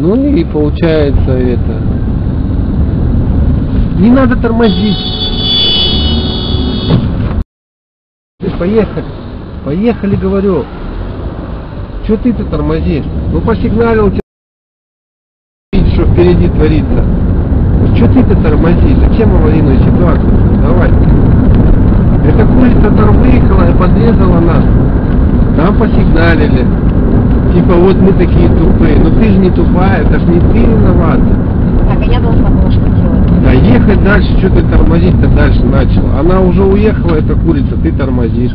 Ну и получается это. Не надо тормозить. Поехали. Поехали, говорю. Что ты-то тормозишь? Ну посигналил видишь, что впереди творится. Что ты-то тормозишь? Зачем аварийную ситуацию? Давай. Эта курица там выехала и подрезала нас. Там посигналили. Типа вот мы такие тупые. Ну тупая, это ж не ты виноват. Так, а я должна была что делать? Да ехать дальше, что ты тормозить-то дальше начал. Она уже уехала, эта курица, ты тормозишь.